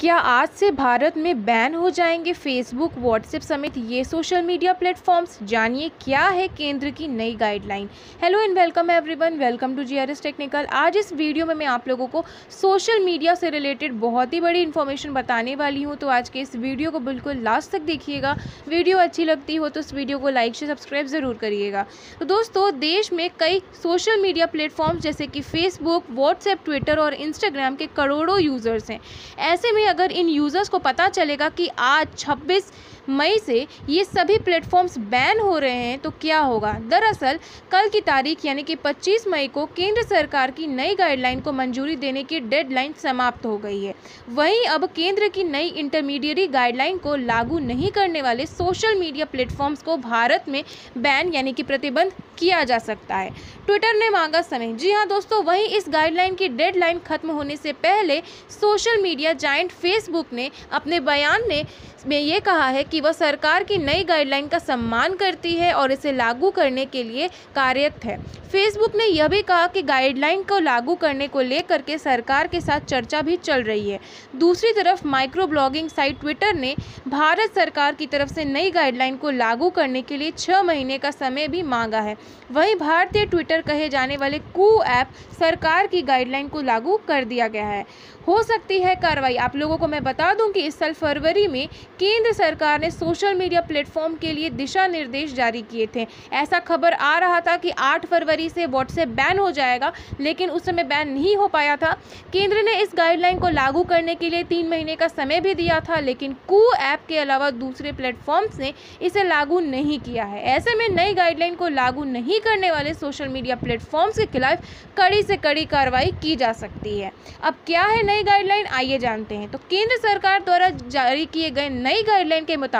क्या आज से भारत में बैन हो जाएँगे फेसबुक व्हाट्सएप समेत ये सोशल मीडिया प्लेटफॉर्म्स जानिए क्या है केंद्र की नई guideline hello and welcome everyone welcome to GRS technical आज इस वीडियो में मैं आप लोगों को सोशल मीडिया से रिलेटेड बहुत ही बड़ी इन्फॉर्मेशन बताने वाली हूँ। तो आज के इस वीडियो को बिल्कुल लास्ट तक देखिएगा। वीडियो अच्छी लगती हो तो इस वीडियो को लाइक से सब्सक्राइब ज़रूर करिएगा। तो दोस्तों, देश में कई सोशल मीडिया प्लेटफॉर्म्स जैसे कि फेसबुक व्हाट्सएप ट्विटर और इंस्टाग्राम के करोड़ों यूज़र्स हैं। ऐसे में अगर इन यूज़र्स को पता चलेगा कि आज 26 मई से ये सभी प्लेटफॉर्म्स बैन हो रहे हैं तो क्या होगा? दरअसल, कल की तारीख यानी कि 25 मई को केंद्र सरकार की नई गाइडलाइन को मंजूरी देने की डेडलाइन समाप्त हो गई है। वहीं अब केंद्र की नई इंटरमीडिएरी गाइडलाइन को लागू नहीं करने वाले सोशल मीडिया प्लेटफॉर्म्स को भारत में बैन यानी कि प्रतिबंध किया जा सकता है। ट्विटर ने मांगा समय। जी हाँ दोस्तों, वहीं इस गाइडलाइन की डेडलाइन खत्म होने से पहले सोशल मीडिया जाइंट फेसबुक ने अपने बयान ने में ये कहा है कि वह सरकार की नई गाइडलाइन का सम्मान करती है और इसे लागू करने के लिए कार्यरत है। फेसबुक ने यह भी कहा कि गाइडलाइन को लागू करने को लेकर के सरकार के साथ चर्चा भी चल रही है। दूसरी तरफ़ माइक्रो ब्लॉगिंग साइट ट्विटर ने भारत सरकार की तरफ़ से नई गाइडलाइन को लागू करने के लिए छः महीने का समय भी मांगा है। वहीं भारतीय ट्विटर कहे जाने वाले कू ऐप सरकार की गाइडलाइन को लागू कर दिया गया है। हो सकती है कार्रवाई। आप लोगों को मैं बता दूँ कि इस साल फरवरी में केंद्र सरकार ने सोशल मीडिया प्लेटफॉर्म के लिए दिशा निर्देश जारी किए थे। ऐसा खबर आ रहा था कि 8 फरवरी से व्हाट्सएप बैन हो जाएगा, लेकिन उस समय बैन नहीं हो पाया था। केंद्र ने इस गाइडलाइन को लागू करने के लिए तीन महीने का समय भी दिया था, लेकिन कू ऐप के अलावा दूसरे प्लेटफॉर्म्स ने इसे लागू नहीं किया है। ऐसे में नई गाइडलाइन को लागू नहीं करने वाले सोशल मीडिया प्लेटफॉर्म्स के खिलाफ कड़ी से कड़ी कार्रवाई की जा सकती है। अब क्या है नई गाइडलाइन, आइए जानते हैं। तो केंद्र सरकार द्वारा जारी किए गए नई गाइडलाइन के मुताबिक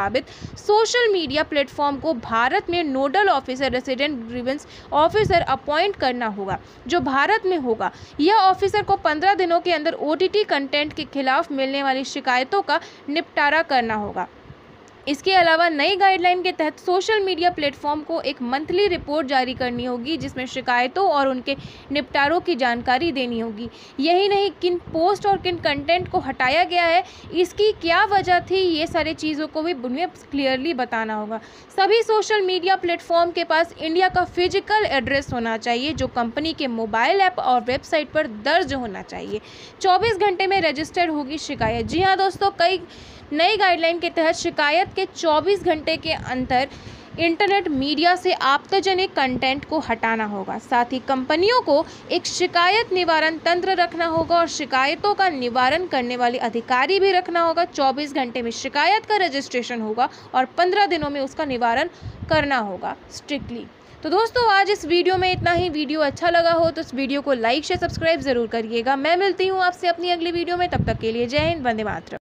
सोशल मीडिया प्लेटफॉर्म को भारत में nodal officer resident grievance officer appoint करना होगा, जो भारत में होगा। यह ऑफिसर को पंद्रह दिनों के अंदर ओटीटी कंटेंट के खिलाफ मिलने वाली शिकायतों का निपटारा करना होगा। इसके अलावा नई गाइडलाइन के तहत सोशल मीडिया प्लेटफॉर्म को एक मंथली रिपोर्ट जारी करनी होगी, जिसमें शिकायतों और उनके निपटारों की जानकारी देनी होगी। यही नहीं, किन पोस्ट और किन कंटेंट को हटाया गया है, इसकी क्या वजह थी, ये सारी चीज़ों को भी उन्हें क्लियरली बताना होगा। सभी सोशल मीडिया प्लेटफॉर्म के पास इंडिया का फ़िज़िकल एड्रेस होना चाहिए, जो कंपनी के मोबाइल ऐप और वेबसाइट पर दर्ज होना चाहिए। चौबीस घंटे में रजिस्टर्ड होगी शिकायत। जी हाँ दोस्तों, कई नई गाइडलाइन के तहत शिकायत के 24 घंटे के अंतर इंटरनेट मीडिया से आपत्तिजनक कंटेंट को हटाना होगा। साथ ही कंपनियों को एक शिकायत निवारण तंत्र रखना होगा और शिकायतों का निवारण करने वाले अधिकारी भी रखना होगा। 24 घंटे में शिकायत का रजिस्ट्रेशन होगा और 15 दिनों में उसका निवारण करना होगा स्ट्रिक्टली तो दोस्तों, आज इस वीडियो में इतना ही। वीडियो अच्छा लगा हो तो इस वीडियो को लाइक शेयर सब्सक्राइब ज़रूर करिएगा। मैं मिलती हूँ आपसे अपनी अगली वीडियो में। तब तक के लिए जय हिंद, वंदे मातरम।